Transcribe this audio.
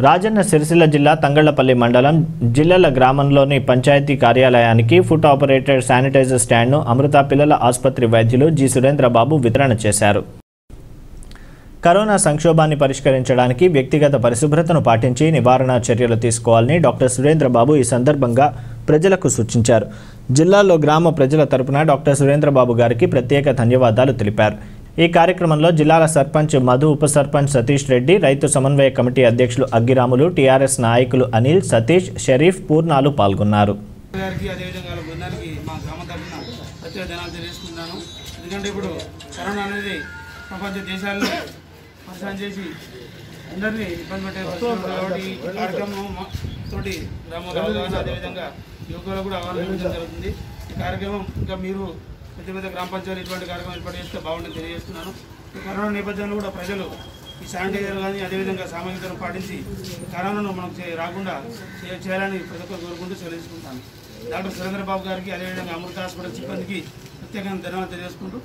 రాజన్న సిరిసిల్ల జిల్లా తంగళ్ళపల్లి మండలం జిల్లల గ్రామంలోని పంచాయతీ కార్యాలయానికి ఫుడ్ ఆపరేటెడ్ శానిటైజర్ స్టాండ్ను అమృత పిల్లల ఆసుపత్రి వైద్యులు జి సురేంద్రబాబు వితరణ చేశారు. కరోనా సంక్షోభాన్ని పరిష్కరించడానికి వ్యక్తిగత పరిశుభ్రతను పాటించి నివారణ చర్యలు తీసుకోవాలని డాక్టర్ సురేంద్రబాబు ఈ సందర్భంగా ప్రజలకు సూచించారు. జిల్లాలో గ్రామ ప్రజల తరపున డాక్టర్ సురేంద్రబాబు గారికి ప్రత్యేక ధన్యవాదాలు తెలిపారు. ఈ కార్యక్రమంలో జిల్లాల సర్పంచ్ మధు ఉప సర్పంచ్ సతీష్ రెడ్డి రైతు సమన్వయ కమిటీ అధ్యక్షులు అగ్గిరాములు టీఆర్ఎస్ నాయకులు అనిల్ సతీష్ షరీఫ్ పూర్ణాలు పాల్గొన్నారు. ఎందుకంటే ఇప్పుడు కరోనా అనేది ప్రపంచ దేశాల్లో పరిశ్రమ చేసి అందరినీ ఇబ్బంది పెట్టే కాబట్టి ఈ కార్యక్రమం తోటి అదేవిధంగా యువకులకు కూడా జరుగుతుంది. ఈ కార్యక్రమం ఇంకా మీరు పెద్ద పెద్ద గ్రామ పంచాయతీలు ఇటువంటి కార్యక్రమం ఏర్పాటు చేస్తే బాగుంటుంది తెలియజేస్తున్నాను. ఈ కరోనా నేపథ్యంలో కూడా ప్రజలు ఈ శానిటైజర్ కానీ అదేవిధంగా సామాజికతను పాటించి కరోనాను మనకు చే- రాకుండా చేయాలని ప్రతి ఒక్కరు కోరుకుంటూ చెల్లించుకుంటాను డాక్టర్ సురేంద్రబాబు గారికి అదేవిధంగా అమృత హాస్పిటల్ సిబ్బందికి ప్రత్యేకంగా ధన్యవాదాలు తెలియజేసుకుంటూ